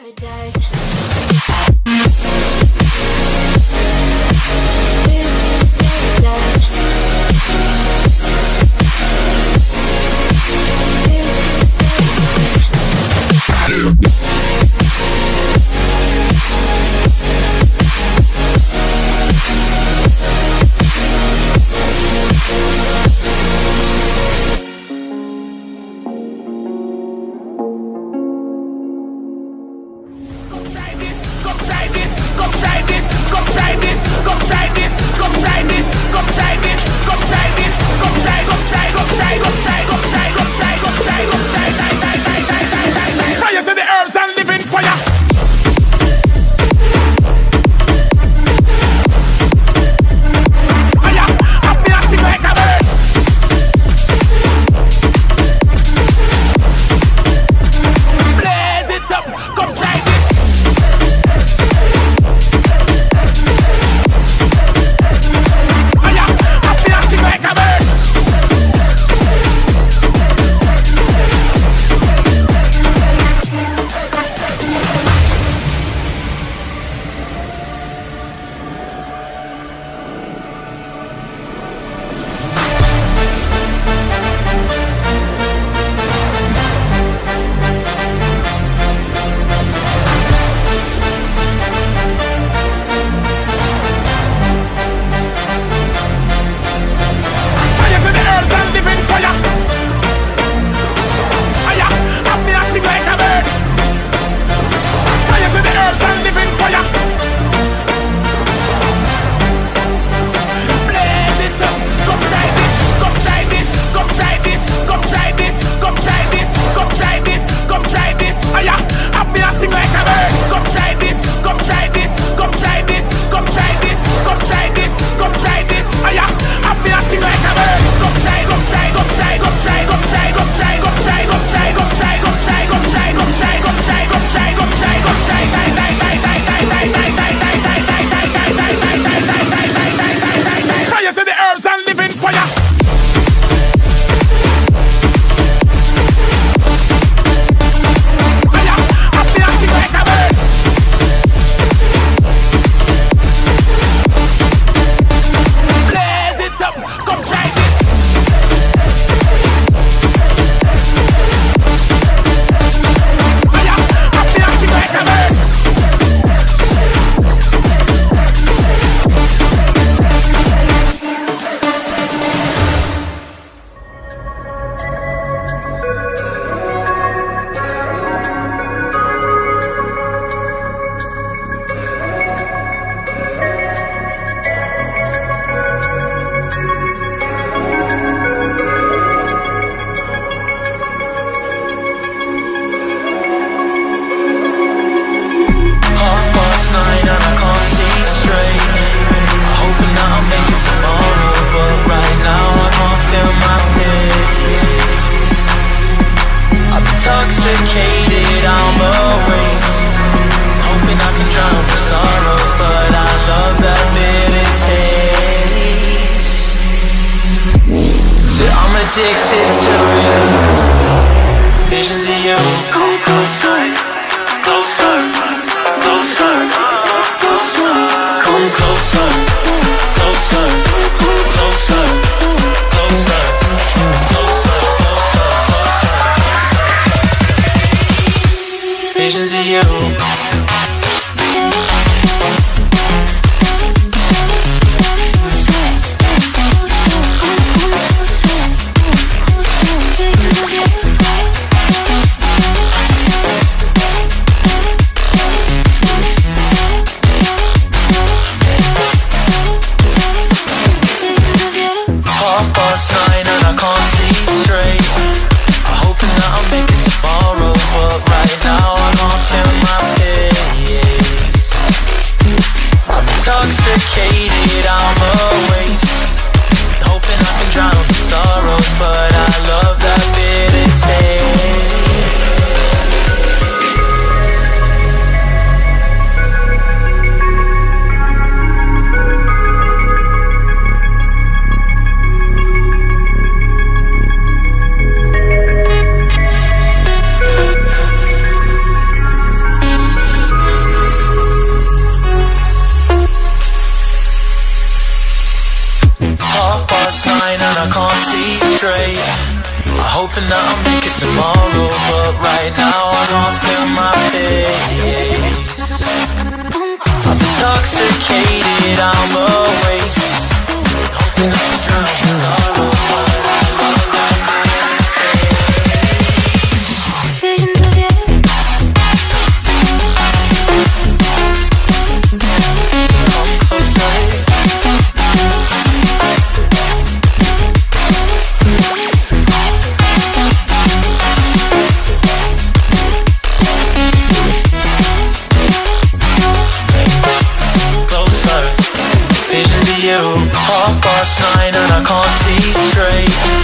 paradise. Hoping that I'll make closer, closer, closer. Right now I'm off in my bed straight Hoping that I'll make it tomorrow But right now I can't feel my face I'm intoxicated, I'm up. can't see straight.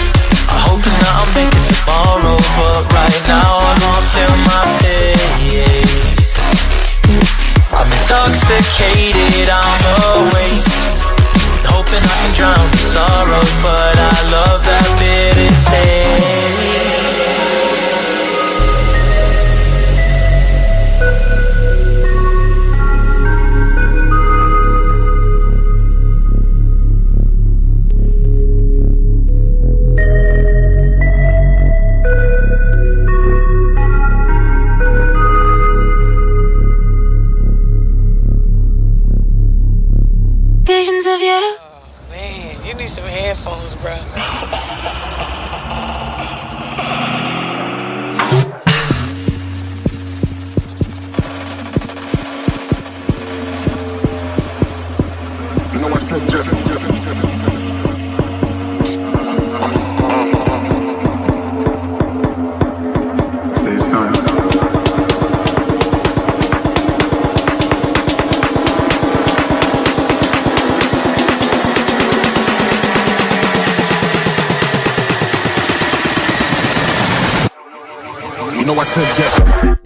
Watch the yes.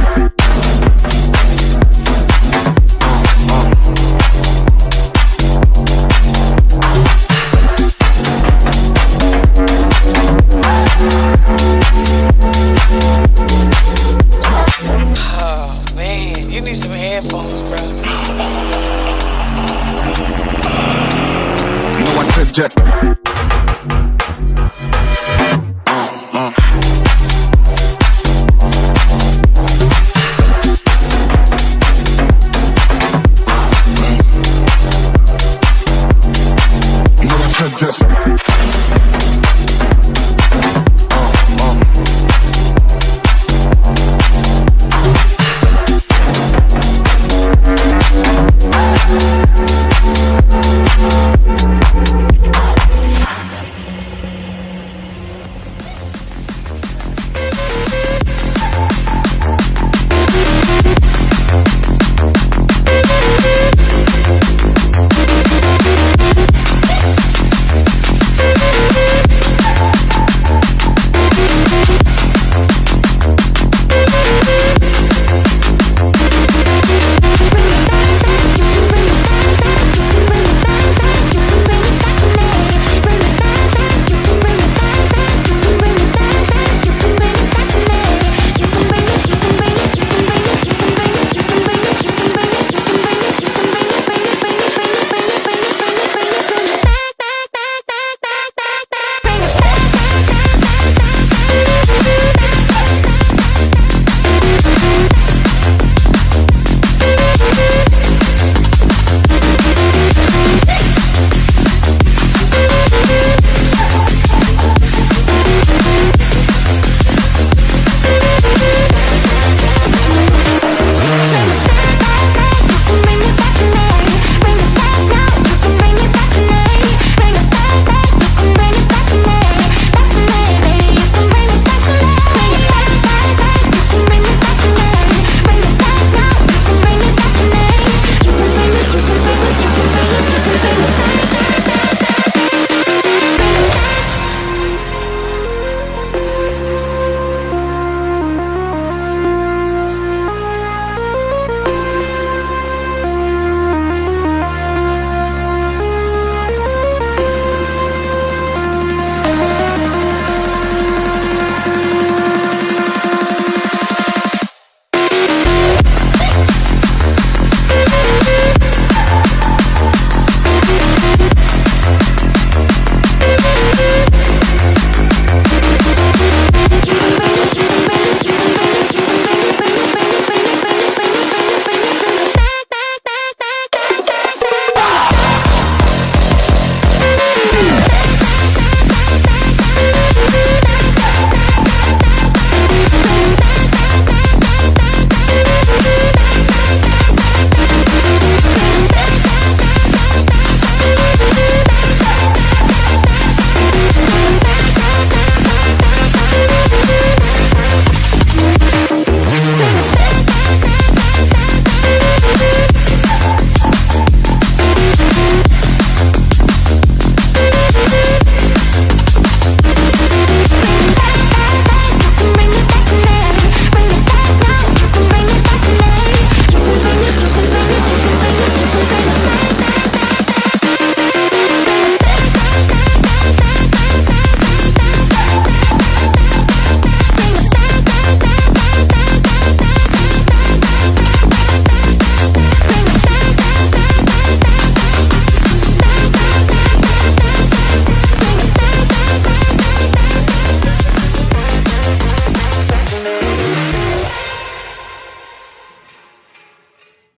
Thank